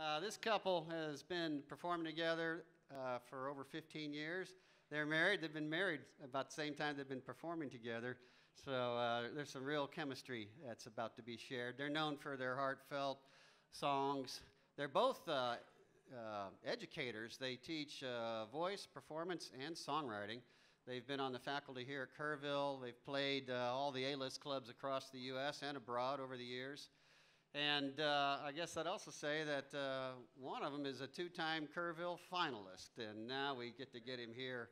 Uh, this couple has been performing together uh, for over 15 years. They're married. They've been married about the same time they've been performing together. So uh, there's some real chemistry that's about to be shared. They're known for their heartfelt songs. They're both uh, uh, educators. They teach voice, performance, and songwriting. They've been on the faculty here at Kerrville. They've played all the A-list clubs across the U.S. and abroad over the years. And uh, I guess I'd also say that uh, one of them is a two-time Kerrville finalist, and now we get to get him here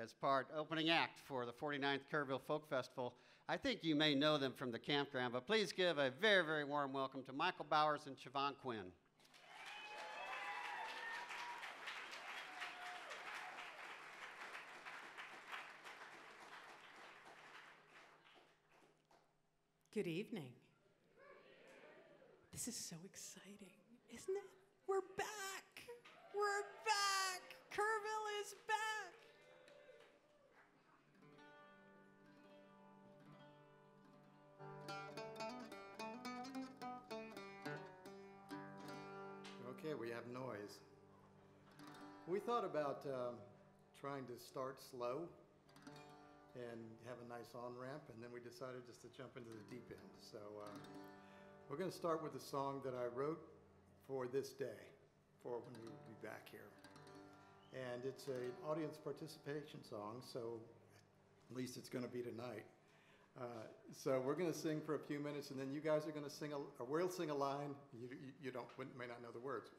as part opening act for the 49th Kerrville Folk Festival. I think you may know them from the campground, but please give a very, very warm welcome to Michael Bowers and Siobhan Quinn. Good evening. This is so exciting, isn't it? We're back. We're back. Kerrville is back. Okay, we have noise. We thought about um, trying to start slow and have a nice on ramp, and then we decided just to jump into the deep end. So. Uh, we're going to start with a song that I wrote for this day, for when we will be back here. And it's an audience participation song, so at least it's going to be tonight. Uh, so we're going to sing for a few minutes, and then you guys are going to sing, a, or we'll sing a line. You, you, you don't, may not know the words.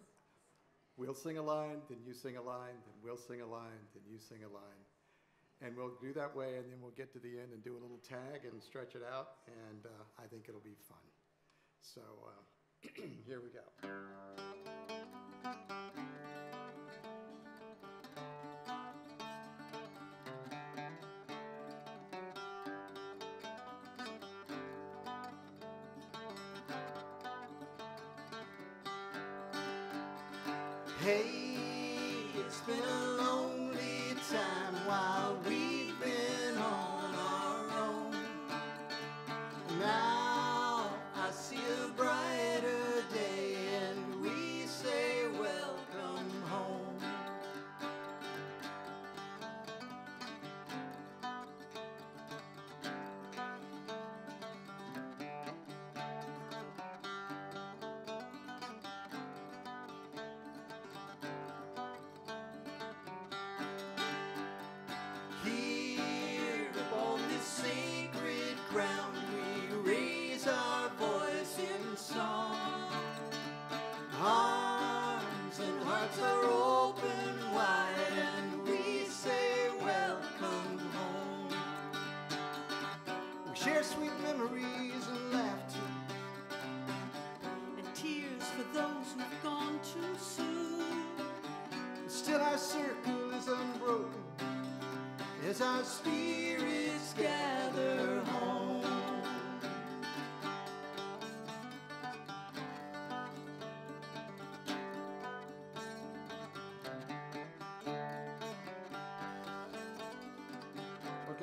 We'll sing a line, then you sing a line, then we'll sing a line, then you sing a line. And we'll do that way, and then we'll get to the end and do a little tag and stretch it out, and uh, I think it'll be fun. So uh, here we go. Hey, it's been a lonely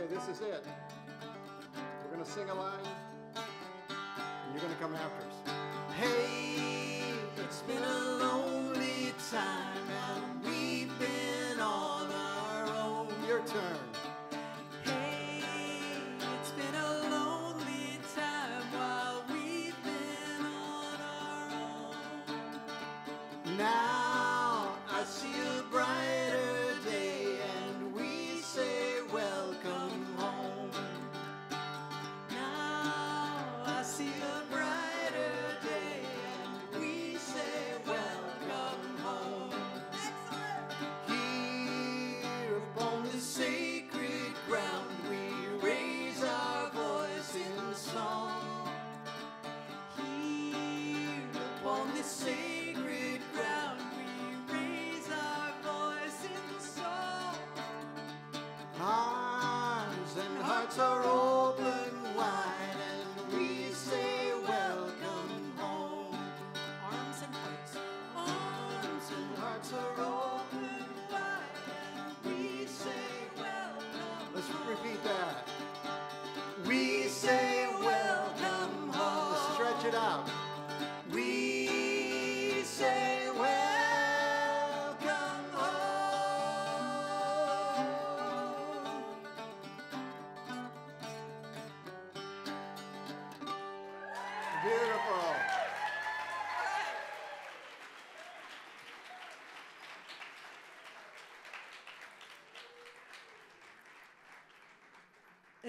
Okay, this is it. We're gonna sing a line, and you're gonna come after us. Hey, it's been a lonely time,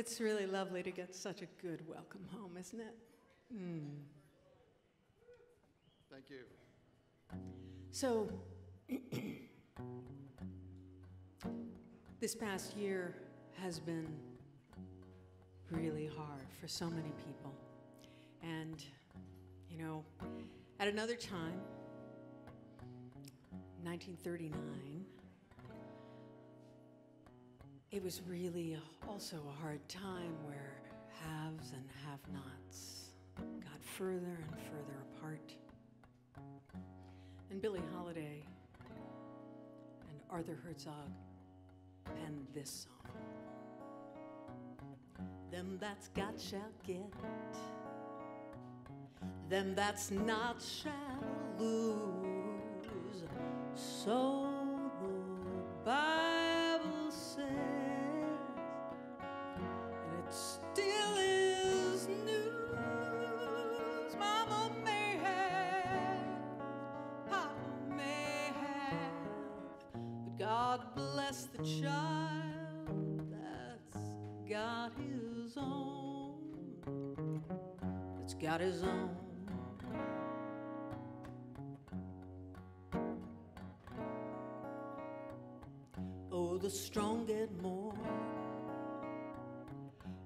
It's really lovely to get such a good welcome home, isn't it? Hmm. Thank you. So, this past year has been really hard for so many people. And, you know, at another time, 1939, it was really also a hard time where haves and have nots got further and further apart. And Billie Holiday and Arthur Herzog penned this song. Them that's got shall get, them that's not shall lose. So the got his own. Oh, the strong get more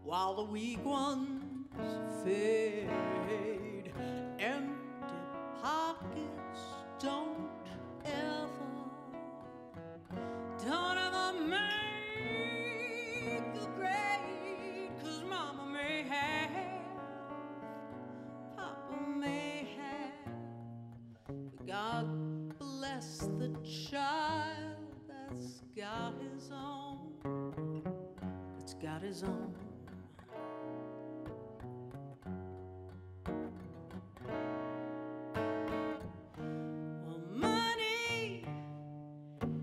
while the weak ones his own. Well, money,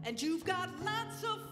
and you've got lots of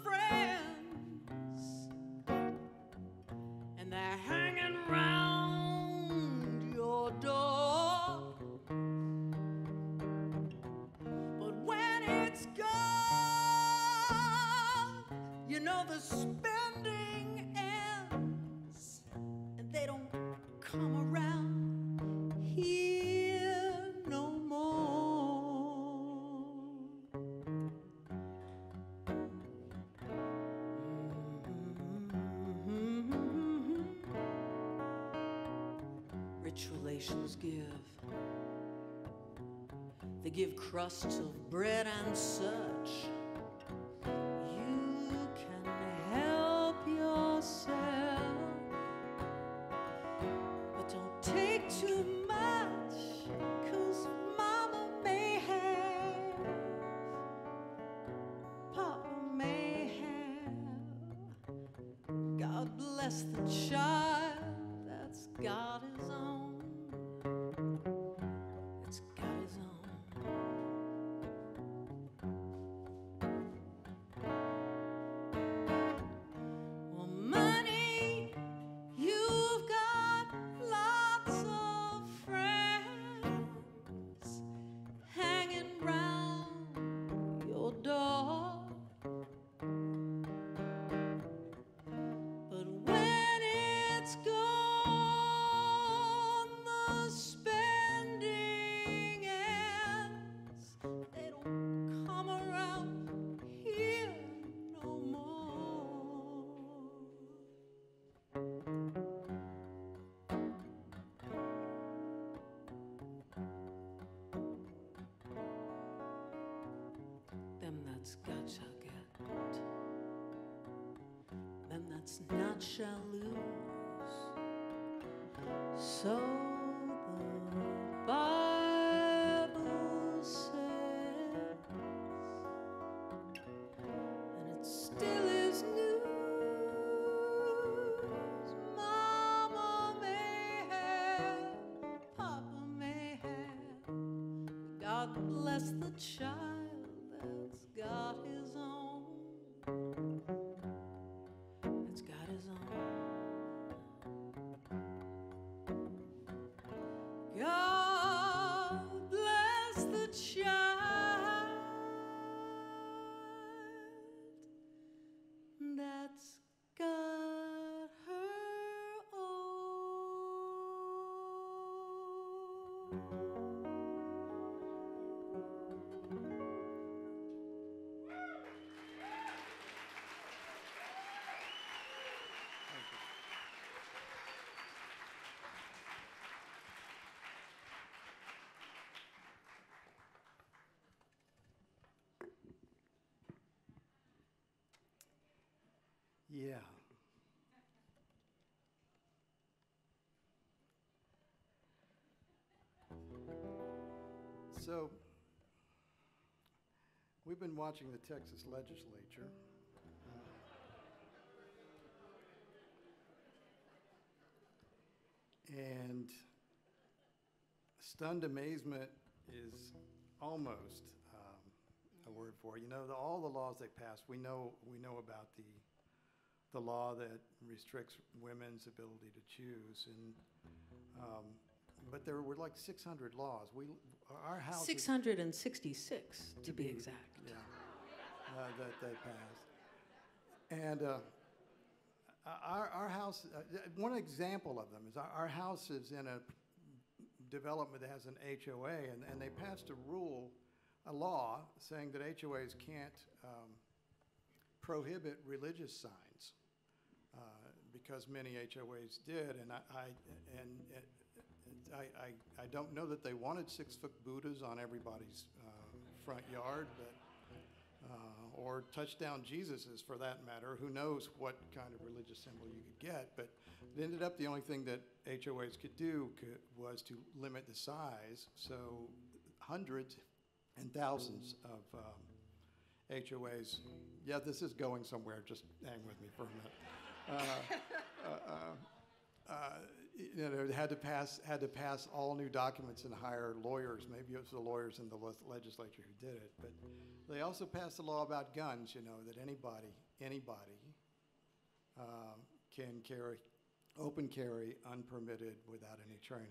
Relations give. They give crusts of bread and such. Them that's got shall get them that's not shall lose. So the Bible says, and it still is news. Mama may have, Papa may have. God bless the child Yeah. So, we've been watching the Texas legislature. And stunned amazement is almost um, a word for it. You know, the, all the laws they passed, we know, we know about the, the law that restricts women's ability to choose. And, um, but there were like 600 laws. We, our house. 666, to be be- exact. Yeah, uh, that they passed. And uh, our, our house, uh, one example of them is our, our house is in a development that has an HOA, and, and they passed a rule, a law, saying that HOAs can't um, prohibit religious signs, uh, because many HOAs did, and I, I, and I, I, I don't know that they wanted six-foot Buddhas on everybody's uh, front yard, but, uh, or touchdown Jesuses for that matter. Who knows what kind of religious symbol you could get, but it ended up the only thing that HOAs could do could, was to limit the size. So hundreds and thousands of um, HOAs. Yeah, this is going somewhere. Just hang with me for a minute. Uh, uh, uh, uh, you know, had to pass had to pass all new documents and hire lawyers. Maybe it was the lawyers in the legislature who did it, but they also passed a law about guns. You know that anybody anybody um, can carry open carry unpermitted without any training,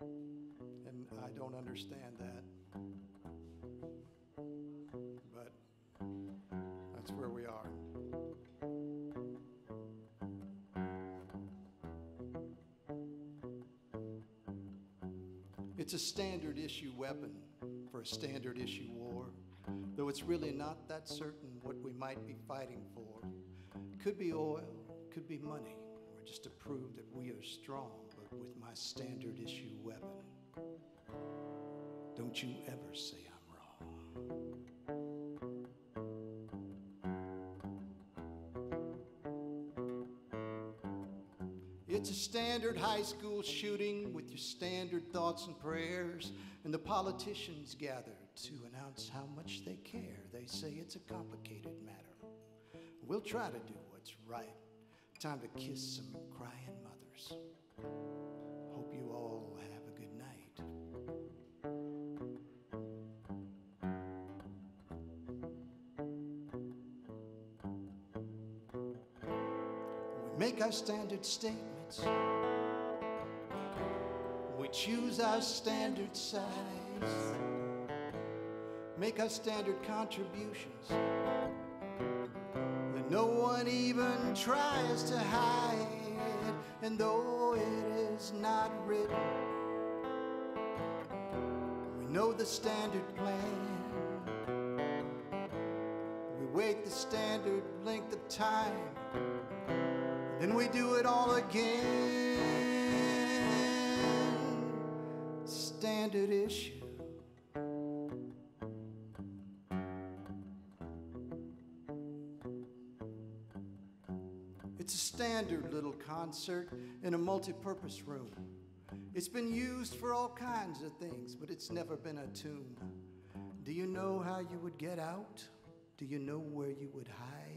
and I don't understand that, but that's where we are. It's a standard issue weapon for a standard issue war, though it's really not that certain what we might be fighting for. Could be oil, could be money, or just to prove that we are strong, but with my standard issue weapon. Don't you ever say I'm wrong. It's a standard high school shooting with your standard thoughts and prayers, and the politicians gather to announce how much they care. They say it's a complicated matter. We'll try to do what's right. Time to kiss some crying mothers. Hope you all have a good night. We make our standard We choose our standard size. Make our standard contributions that no one even tries to hide. And though it is not written, we know the standard plan. We wait the standard length of time. Then we do it all again. Standard issue. It's a standard little concert in a multi-purpose room. It's been used for all kinds of things, but it's never been a tomb. Do you know how you would get out? Do you know where you would hide?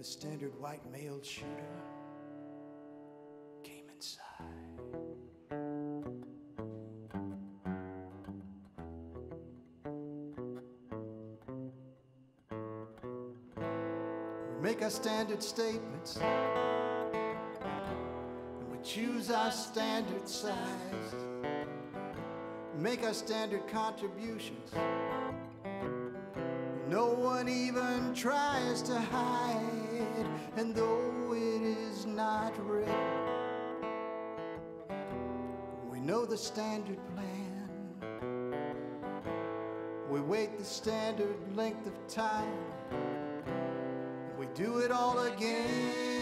A standard white male shooter came inside. We make our standard statements. And we choose our standard size. Make our standard contributions. No one even tries to hide, and though it is not written, we know the standard plan. We wait the standard length of time. We do it all again.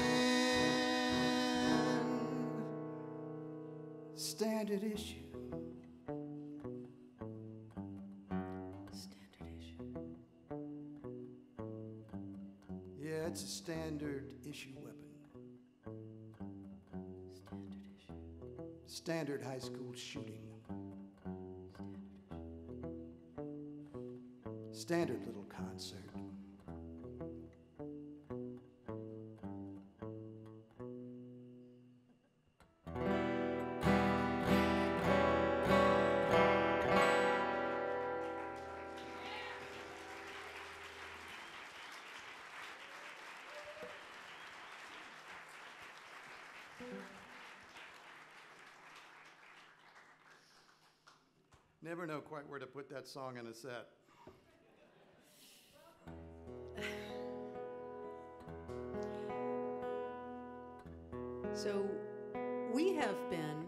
Standard issue. It's a standard issue weapon. Standard issue. Standard high school shooting. Standard little concert. Never know quite where to put that song in a set. So we have been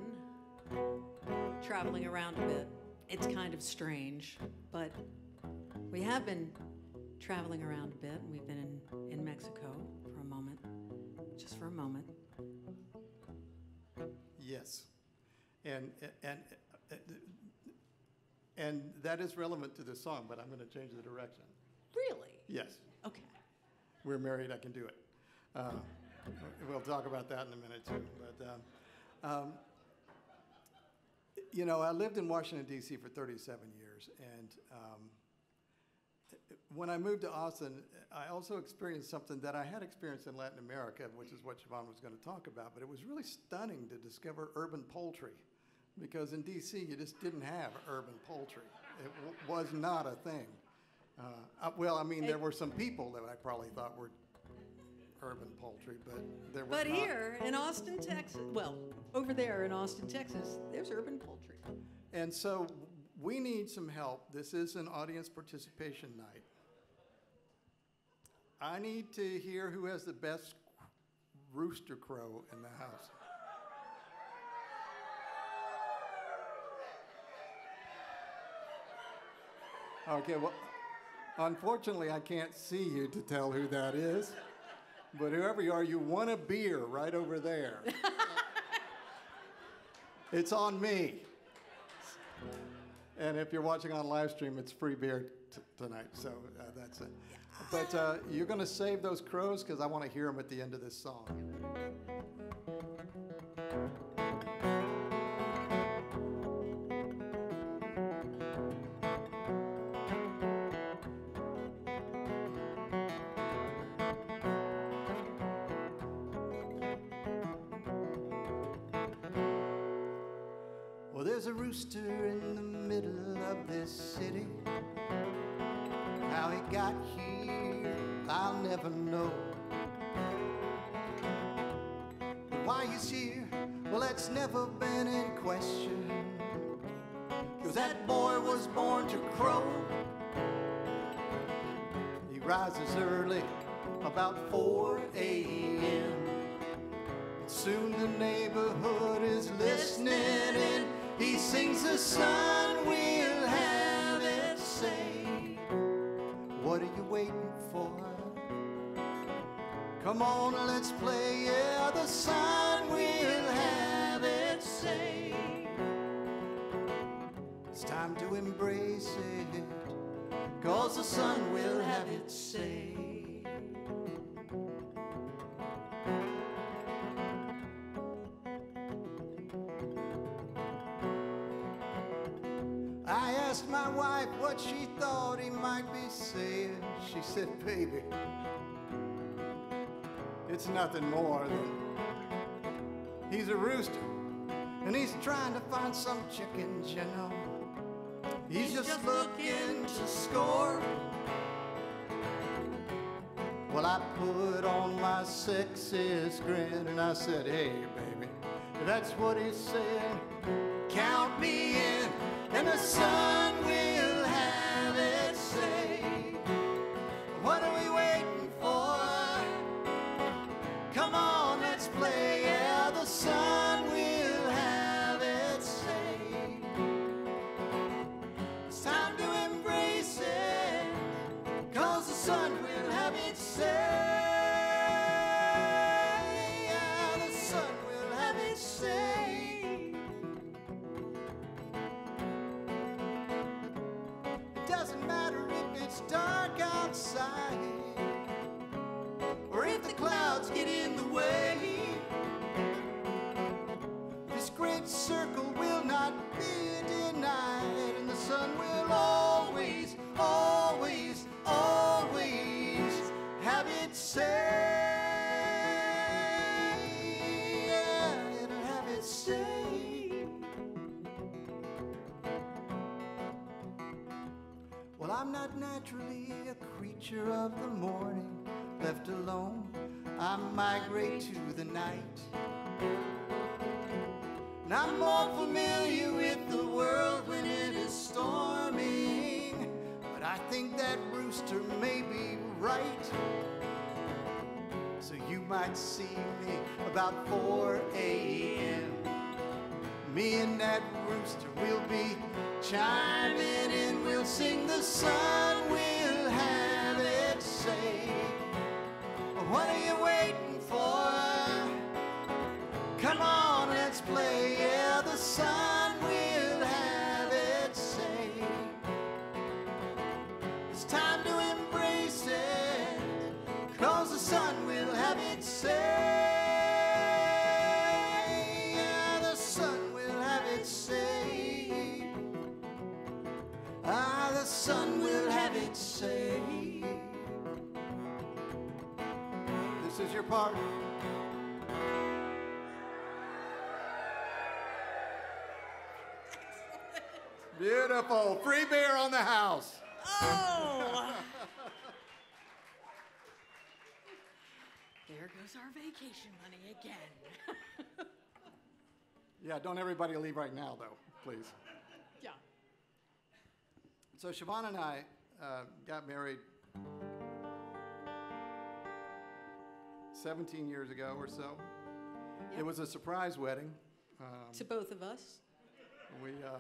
traveling around a bit. It's kind of strange, but we have been traveling around a bit. We've been in, in Mexico for a moment, just for a moment. That is relevant to this song, but I'm going to change the direction. Really? Yes, Okay. we're married, I can do it. Uh, We'll talk about that in a minute too. But, um, um, you know, I lived in Washington D.C. for 37 years, and um, when I moved to Austin, I also experienced something that I had experienced in Latin America, which is what Siobhan was going to talk about. But it was really stunning to discover urban poultry, because in D.C. you just didn't have urban poultry. It w- was not a thing. Uh, well, I mean, there were some people that I probably thought were urban poultry, but there was But not. here in Austin, Texas, well, over there in Austin, Texas, there's urban poultry. And so we need some help. This is an audience participation night. I need to hear who has the best rooster crow in the house. Okay, well, unfortunately, I can't see you to tell who that is. But whoever you are, you want a beer right over there. it's on me. And if you're watching on live stream, it's free beer tonight, so uh, that's it. But uh, you're going to save those crows because I want to hear them at the end of this song. Never been in question. Cause that boy was born to crow. He rises early, about 4 a.m. Soon the neighborhood is listening and he sings the sun will have its say. What are you waiting for? Come on, let's play. Yeah, the sun will have say. It's time to embrace it. Cause the sun will have its say. I asked my wife what she thought he might be saying. She said, Baby, it's nothing more than he's a rooster and he's trying to find some chickens, you know. He's, just, looking to score. Well, I put on my sexiest grin and I said, Hey, baby, that's what he's saying, count me in, and the sun its say. Have its say. Well, I'm not naturally a creature of the morning, left alone. I migrate to the night. And I'm more familiar with the world when it is storming. But I think that rooster may be right. So you might see me about 4 a.m. Me and that rooster will be chiming in. We'll sing the sun sun will have its say. This is your part. Beautiful. Free beer on the house. Oh! there goes our vacation money again. Yeah, don't everybody leave right now, though, please. So Siobhan and I uh, got married 17 years ago or so. Yep. It was a surprise wedding. Um, To both of us. we, uh,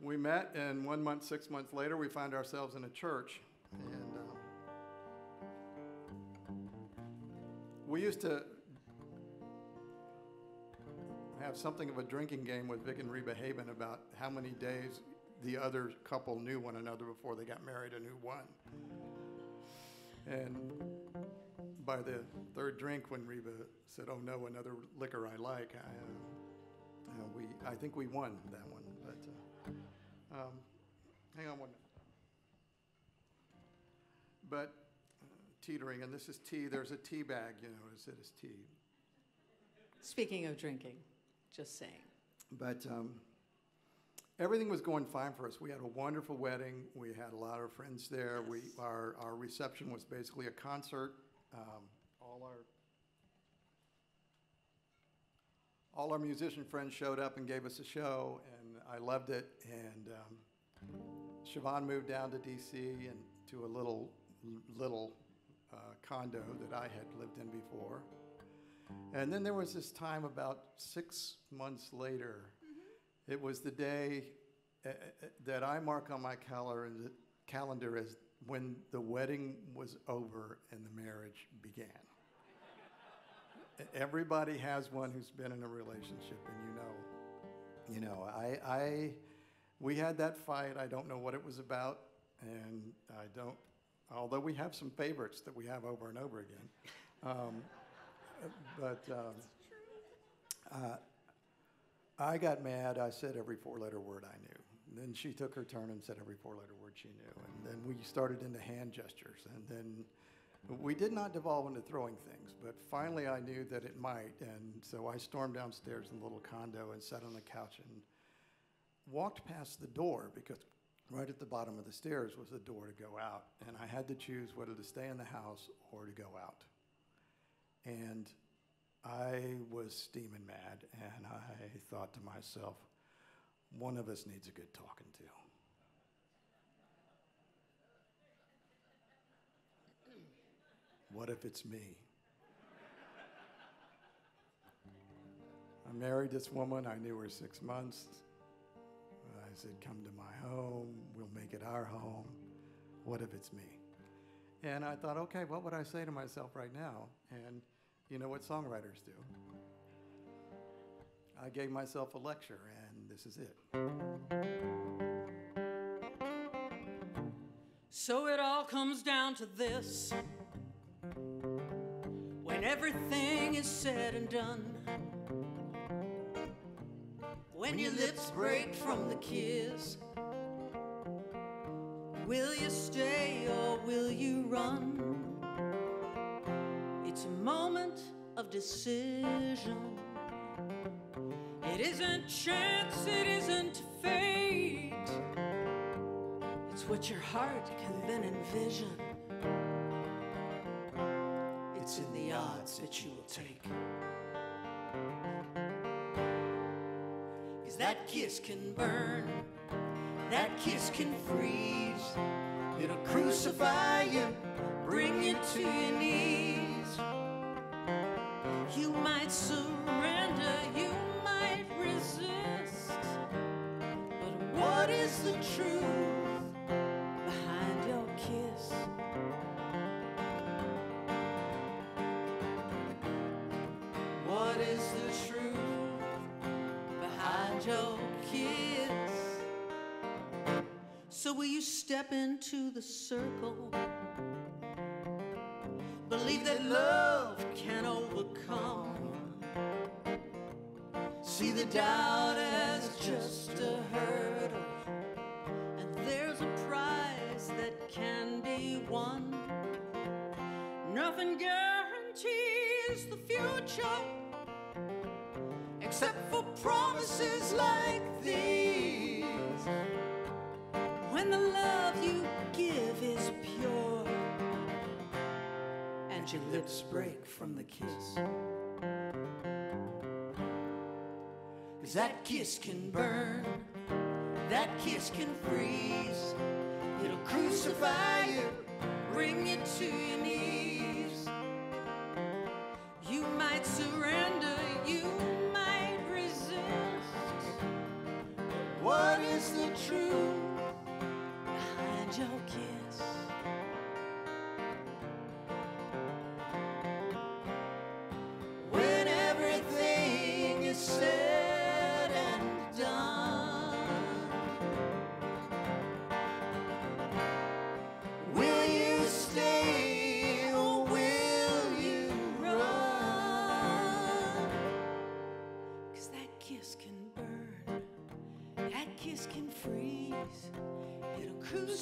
we met, and one month, six months later, we found ourselves in a church. And uh, we used to have something of a drinking game with Vic and Reba Haven about how many days the other couple knew one another before they got married and who won. And by the third drink, when Reba said, "Oh no, another liquor I like," I, uh, uh, we I think we won that one. But uh, um, hang on one minute. But uh, teetering, and this is tea. There's a tea bag, you notice it is tea. Speaking of drinking, just saying. But um, everything was going fine for us. We had a wonderful wedding. We had a lot of friends there. We our our reception was basically a concert. Um, all our all our musician friends showed up and gave us a show, and I loved it. And um, Siobhan moved down to D.C. and to a little little uh, condo that I had lived in before. And then there was this time about six months later. It was the day uh, uh, that I mark on my calendar, calendar as when the wedding was over and the marriage began. Everybody has one who's been in a relationship, and you know, you know, I, I, we had that fight. I don't know what it was about, and I don't. Although we have some favorites that we have over and over again, um, but um, uh, I got mad. I said every four-letter word I knew. And then she took her turn and said every four-letter word she knew. And then we started into hand gestures. And then we did not devolve into throwing things. But finally, I knew that it might. And so I stormed downstairs in the little condo and sat on the couch and walked past the door because right at the bottom of the stairs was the door to go out. And I had to choose whether to stay in the house or to go out. And I was steaming mad, and I thought to myself, one of us needs a good talking to. What if it's me? I married this woman. I knew her six months. I said, Come to my home. We'll make it our home. What if it's me? And I thought, okay, what would I say to myself right now? And you know what songwriters do. I gave myself a lecture, and this is it. So it all comes down to this. When everything is said and done, when your lips break from the kiss, will you stay or will you run? Moment of decision. It isn't chance, it isn't fate. It's what your heart can then envision. It's in the odds that you will take. Cause that kiss can burn, that kiss can freeze. It'll crucify you, bring you to your knees. So, will you step into the circle? Believe that love can overcome. See the doubt as just a Nothing guarantees the future except for promises like these. When the love you give is pure and your lips break from the kiss. Cause that kiss can burn, that kiss can freeze. It'll crucify you, bring you to your knees.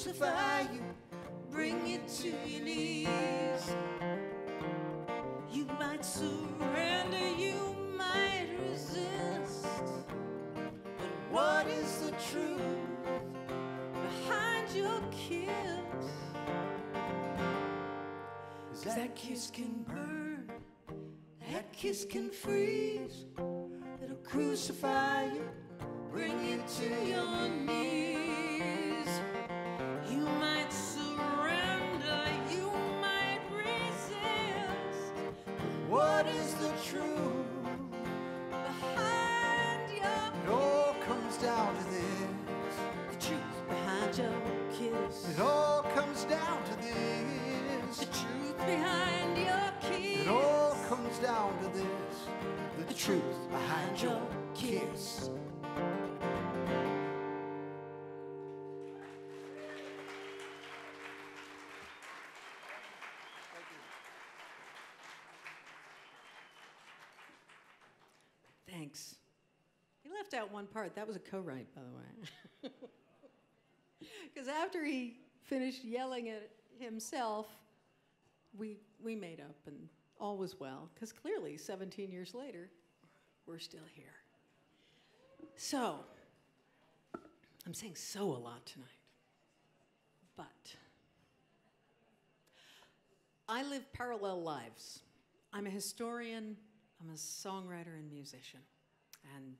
Crucify you, bring you to your knees. You might surrender, you might resist. But what is the truth behind your kiss? 'Cause that kiss can burn, that kiss can freeze. It'll crucify you, bring you to your knees. You might Thanks. He left out one part. That was a co-write, by the way. Because after he finished yelling at himself, we we made up and all was well. Because clearly, 17 years later, we're still here. So, I'm saying so a lot tonight. But I live parallel lives. I'm a historian, I'm a songwriter and musician, and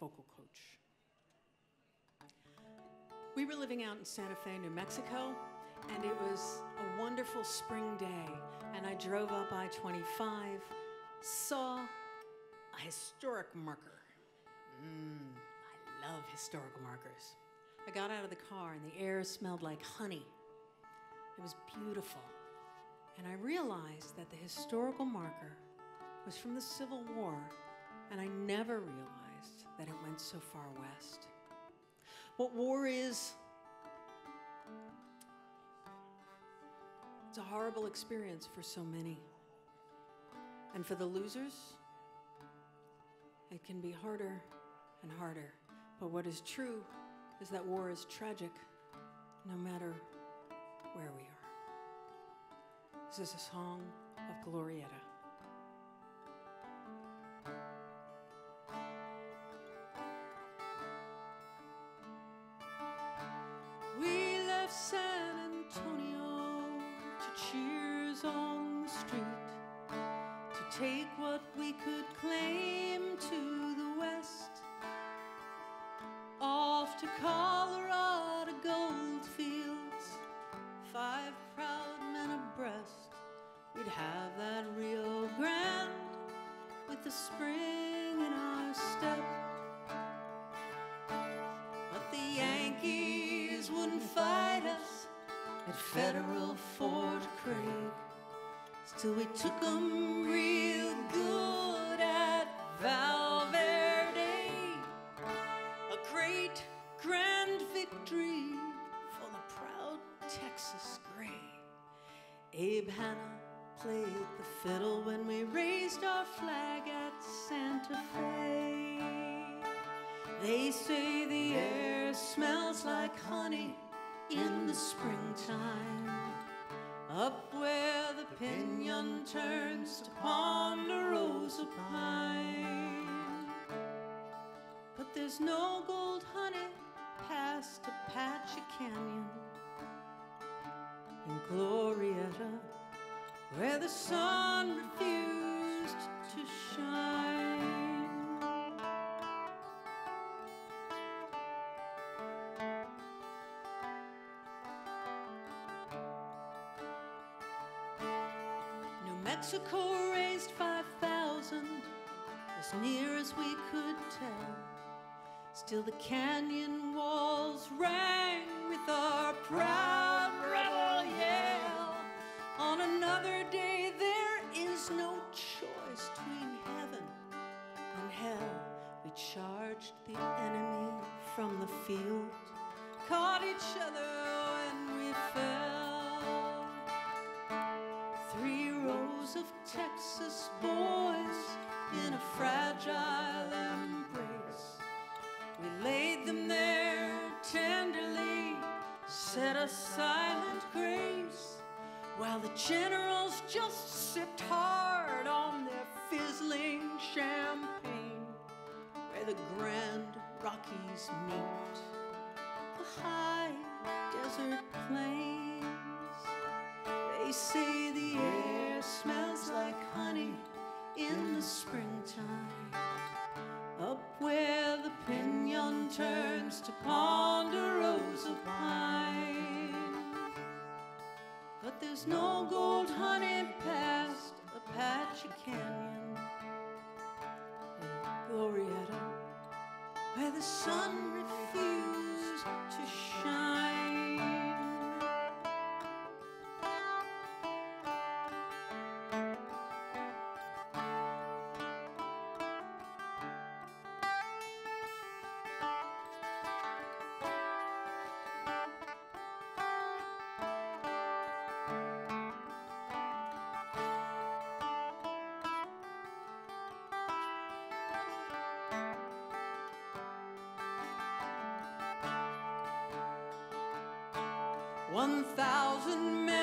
vocal coach. We were living out in Santa Fe, New Mexico, and it was a wonderful spring day. And I drove up I 25, saw a historic marker. Mmm, I love historical markers. I got out of the car, and the air smelled like honey. It was beautiful. And I realized that the historical marker was from the Civil War, and I never realized that it went so far west. What war is, it's a horrible experience for so many. And for the losers, it can be harder and harder. But what is true is that war is tragic no matter where we are. This is a song of Glorieta. Spring in our step. But the Yankees wouldn't fight us at Federal Fort Craig. Still, we took 'em real good at Val Verde. A great grand victory for the proud Texas Gray. Abe Hanna played the fiddle when we raised our flag at Santa Fe. They say the air smells like honey in the springtime. Up where the piñon turns to ponderosa pine. But there's no gold honey past Apache Canyon. In Glorieta, where the sun refused to shine. New Mexico raised 5,000, as near as we could tell. Still, the canyon walls rang with our proud hell. We charged the enemy from the field, caught each other when we fell. Three rows of Texas boys in a fragile embrace. We laid them there tenderly, said a silent grace, while the generals just sipped hard on their fizzling champagne, where the Grand Rockies meet the high desert plains. They say the air smells like honey in the springtime. Up where the piñon turns to ponderosa pine. But there's no gold honey past Apache Canyon. Where the sun refused 1,000 men.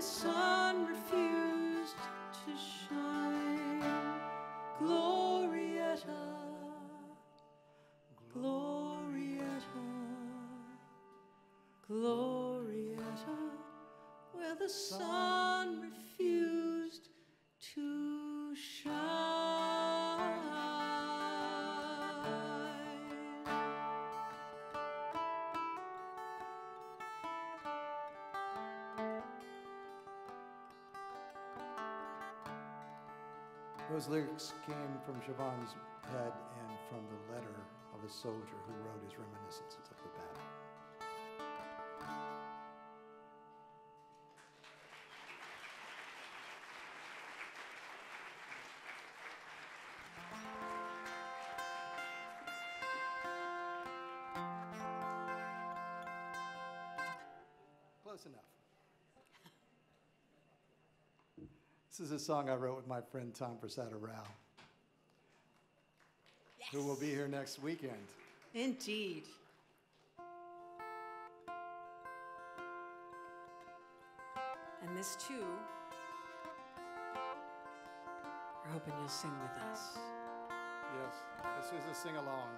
The sun Those lyrics came from Siobhan's head and from the letter of a soldier who wrote his reminiscences is a song I wrote with my friend Tom Prasada Rao, who will be here next weekend. Indeed. And this too, we're hoping you'll sing with us. Yes, this is a sing along.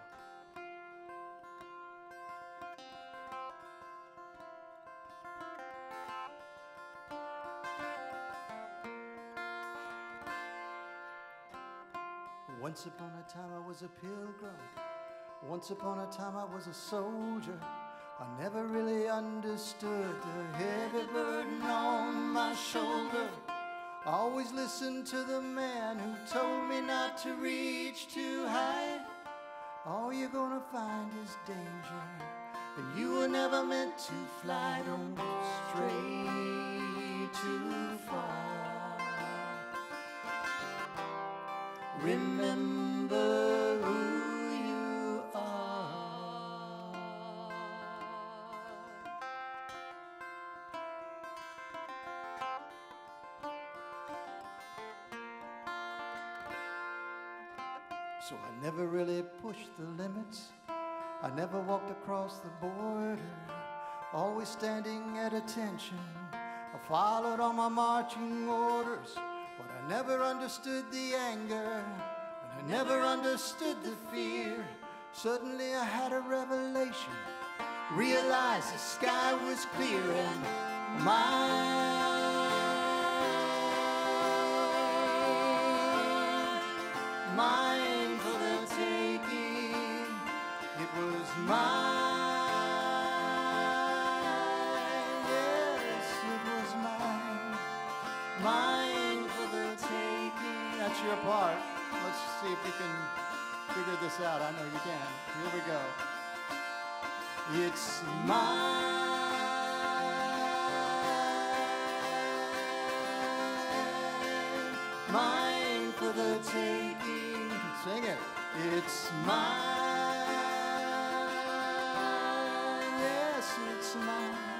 Once upon a time I was a pilgrim. Once upon a time I was a soldier. I never really understood the heavy burden on my shoulder. I always listened to the man who told me not to reach too high. All you're gonna find is danger, and you were never meant to fly. Don't stray too far. Remember who you are. So I never really pushed the limits. I never walked across the border, always standing at attention. I followed all my marching orders, I never understood the anger, and I never understood the fear. Suddenly I had a revelation, realized the sky was clear and mine, It's mine, mine for the taking. Sing it. It's mine. Yes, it's mine.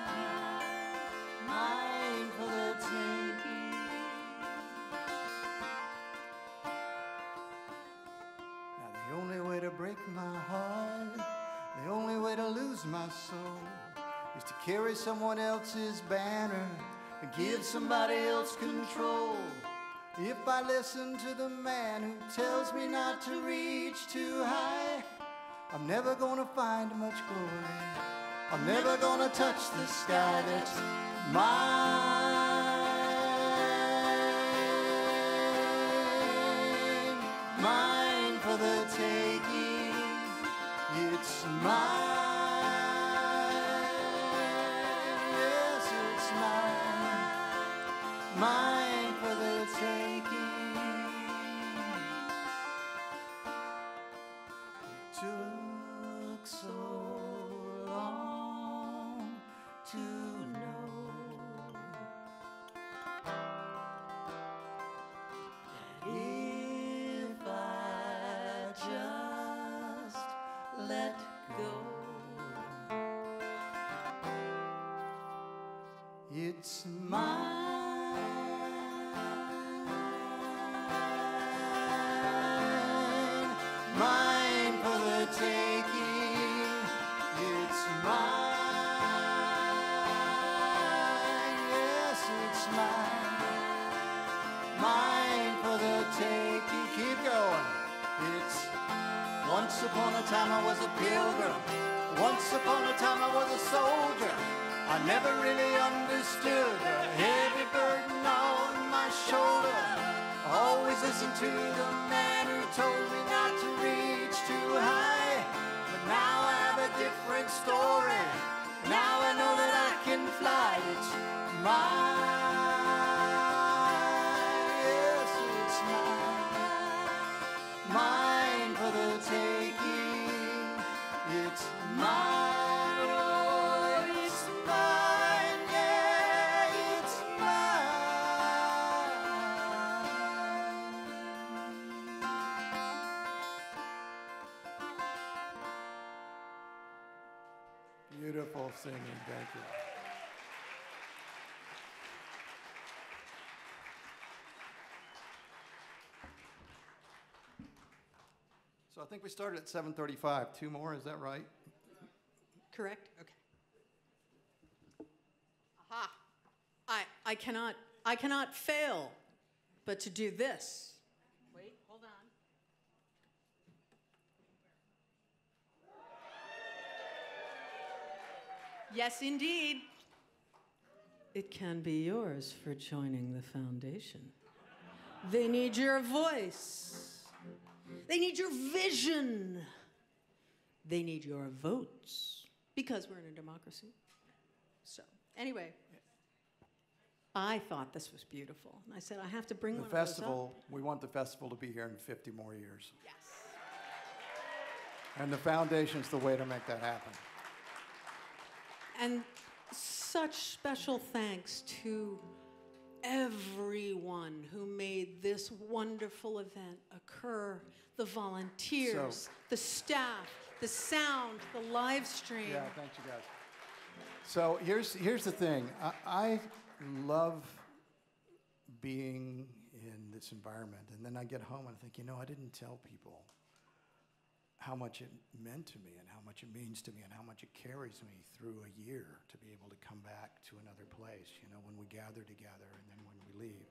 Carry someone else's banner give somebody else control. If I listen to the man who tells me not to reach too high, I'm never gonna find much glory. I'm never gonna touch the sky that's mine, mine for the taking. It's mine, mine for the taking. It taking. It's mine, yes, it's mine, mine for the taking. Keep going. It's once upon a time I was a pilgrim. Once upon a time I was a soldier. I never really understood the heavy burden on my shoulder. Always listened to the man who told me not to reach too high. Different story. Now I know that I can fly. It's mine. Singing. Thank you. So I think we started at 7:35. Two more, is that right? Correct? Okay. Aha. I, I cannot, I cannot fail but to do this. Wait, hold on. Yes, indeed. It can be yours for joining the foundation. They need your voice. They need your vision. They need your votes because we're in a democracy. So, anyway, I thought this was beautiful. And I said, I have to bring The one of those festival, we want the festival to be here in 50 more years. Yes. And the foundation's the way to make that happen. And such special thanks to everyone who made this wonderful event occur the volunteers, the staff, the sound, the live stream. Yeah, thanks, you guys. So here's, here's the thing. I, I love being in this environment. And then I get home and I think, you know, I didn't tell people how much it meant to me and how much it means to me and how much it carries me through a year to be able to come back to another place, you know, when we gather together and then when we leave.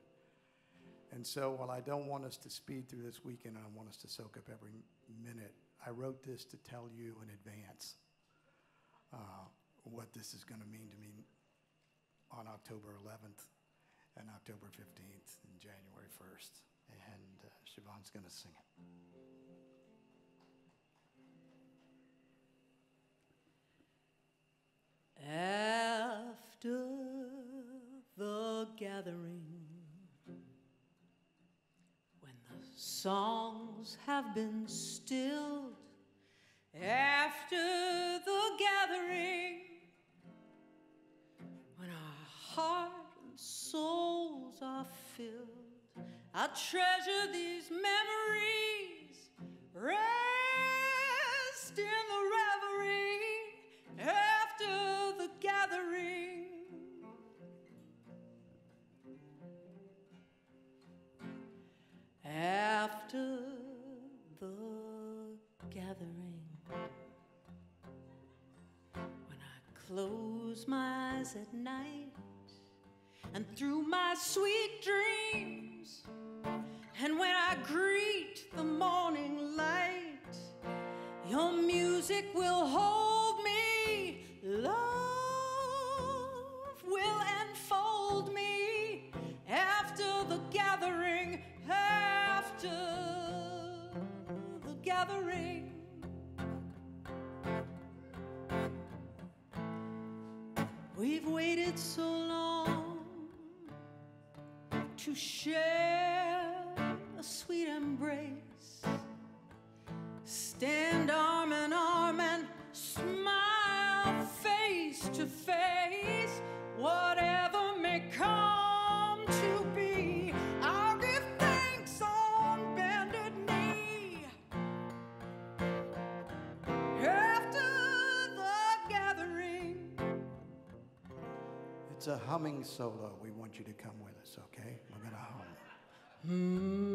And so while I don't want us to speed through this weekend and I want us to soak up every minute, I wrote this to tell you in advance uh, what this is going to mean to me on October 11th and October 15th and January 1st. And uh, Siobhan's going to sing it. After the gathering, when the songs have been stilled, after the gathering, when our heart and souls are filled, I treasure these memories. Rest in the reverie close my eyes at night and through my sweet dreams, and when I greet the morning light, your music will hold waited so long to share It's a humming solo. We want you to come with us, okay? We're going to hum. Hmm.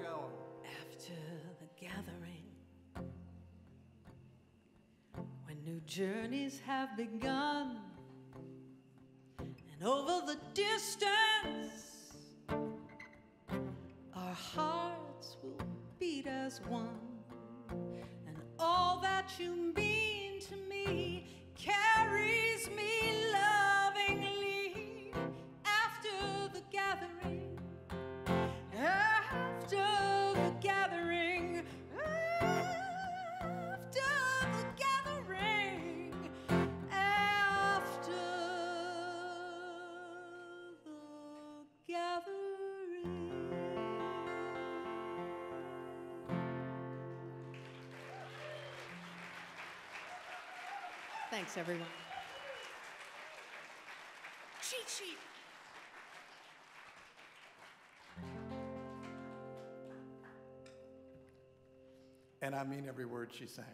Going. After the gathering, when new journeys have begun, and over the distance, our hearts will beat as one, Thanks, everyone. Cheat sheet. And I mean every word she sang.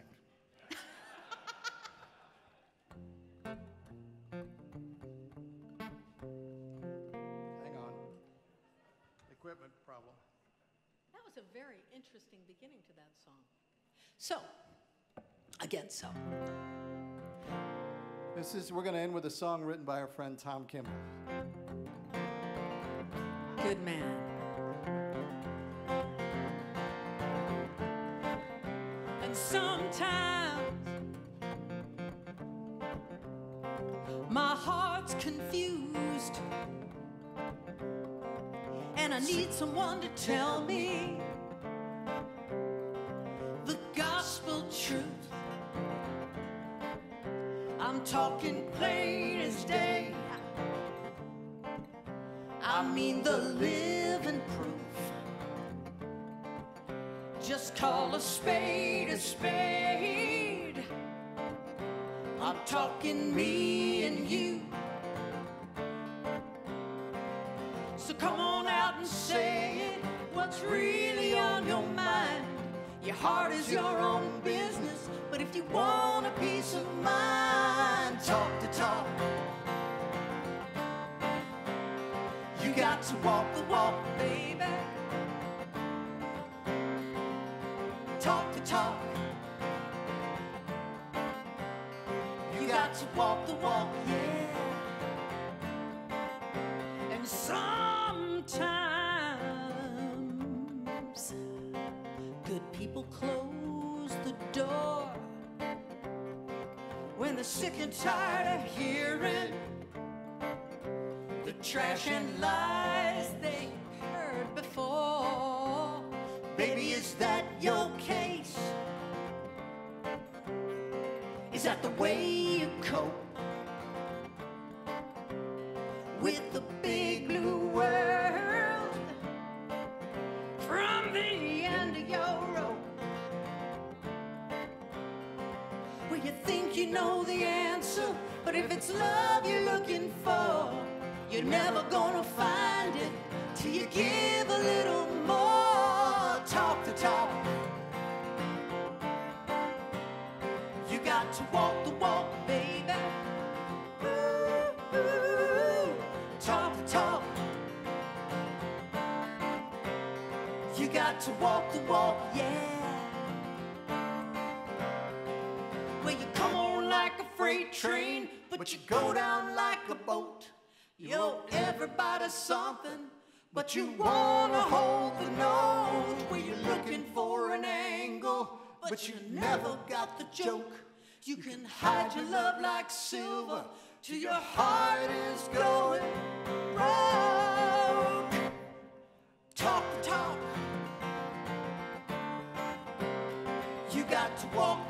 This is, we're going to end with a song written by our friend Tom Kimmel. Good man. And sometimes my heart's confused, and I need someone to tell me talking plain as day. I mean the living proof. Just call a spade a spade. I'm talking me and you. So come on out and say it. What's really on your mind? Your heart is your own business, but if you want a peace of mind, talk the talk. You got to walk the walk, baby. Talk the talk. You got to walk the walk, yeah. And sometimes good people close they're sick and tired of hearing the trash and lies they heard before. Baby, is that your case? Is that the way you cope but if it's love you're looking for, you're never gonna find it till you give a little more. Talk the talk. You got to walk the walk, baby. Ooh, ooh, talk the talk. You got to walk the walk, yeah. Freight train, but you go down like a boat. You owe everybody something, but you wanna hold the nose. Where you're looking for an angle, but you never got the joke. You can hide your love like silver till your heart is going broke. Talk the talk. You got to walk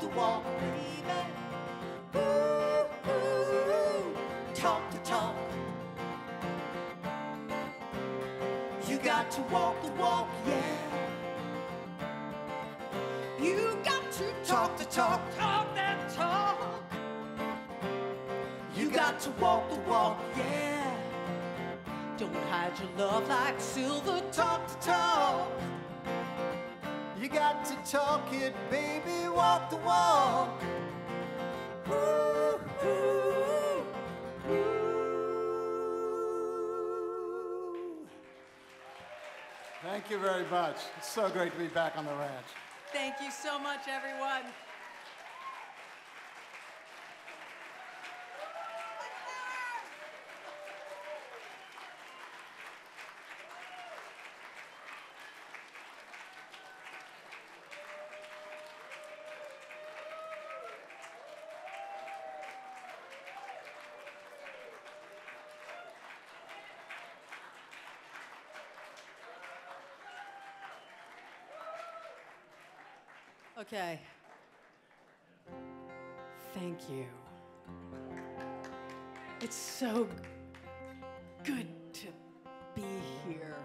walk the walk, yeah. You got to talk the talk, talk that talk. You got to walk the walk, yeah. Don't hide your love like silver, talk the talk. You got to talk it, baby, walk the walk. Ooh, ooh, Thank you very much. It's so great to be back on the ranch. Thank you so much, everyone. Okay. Thank you. It's so good to be here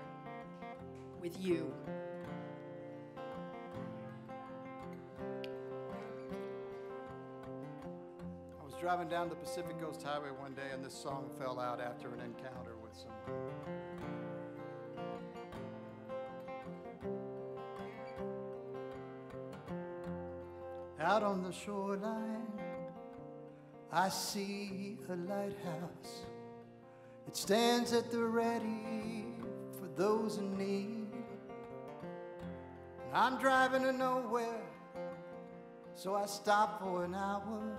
with you. I was driving down the Pacific Coast Highway one day, and this song fell out after an encounter with someone. Out on the shoreline, I see a lighthouse. It stands at the ready for those in need. I'm driving to nowhere, so I stop for an hour.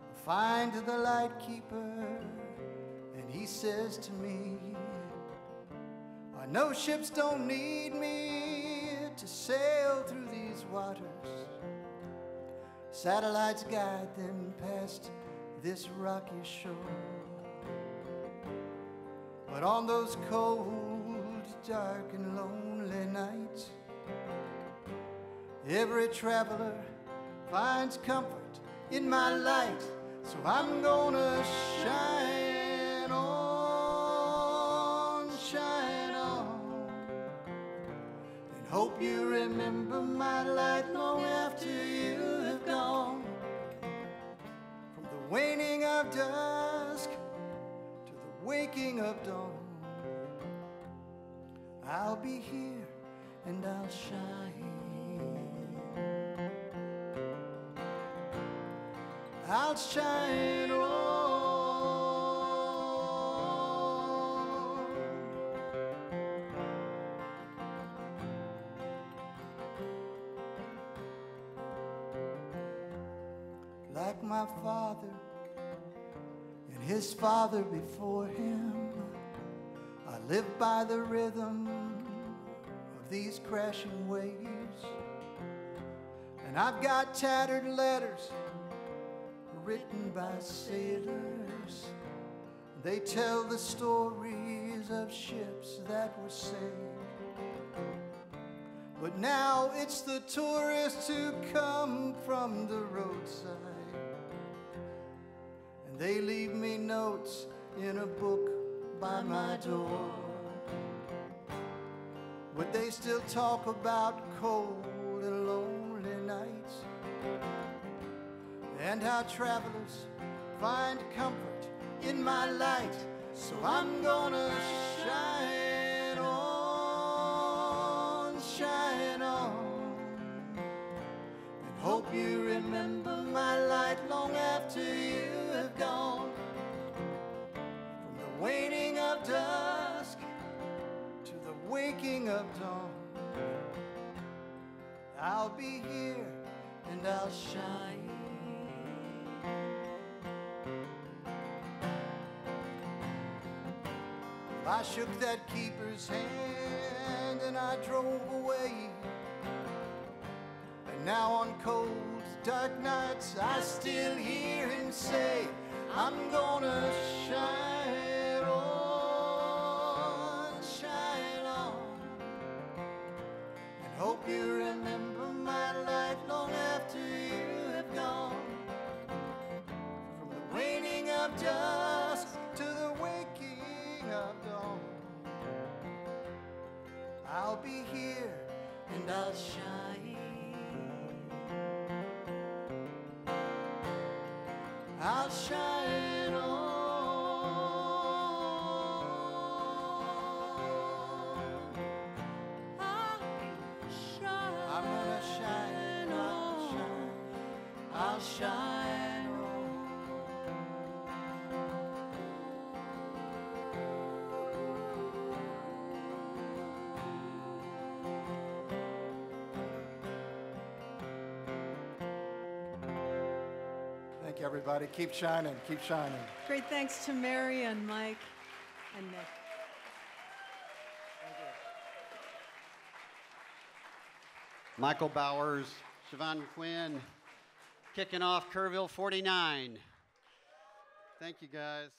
I find the light keeper, and he says to me, I know ships don't need me to sail through these waters. Satellites guide them past this rocky shore. But on those cold, dark, and lonely nights, every traveler finds comfort in my light. So I'm gonna be here and I'll shine. I'll shine on. Like my father and his father before him, I live by the rhythm these crashing waves. And I've got tattered letters written by sailors. They tell the stories of ships that were saved. But now it's the tourists who come from the roadside. And they leave me notes in a book by my door. Still talk about cold and lonely nights and how travelers find comfort in my light. So I'm gonna shine on, shine on, and hope you remember my light long after you have gone. From the waning of the waking of dawn, I'll be here and I'll shine. I shook that keeper's hand and I drove away. And now on cold, dark nights, I still hear him say, I'm gonna shine everybody. Keep shining, keep shining. Great thanks to Mary and Mike and Nick. Michael Bowers, Siobhan Quinn, kicking off Kerrville 49. Thank you, guys.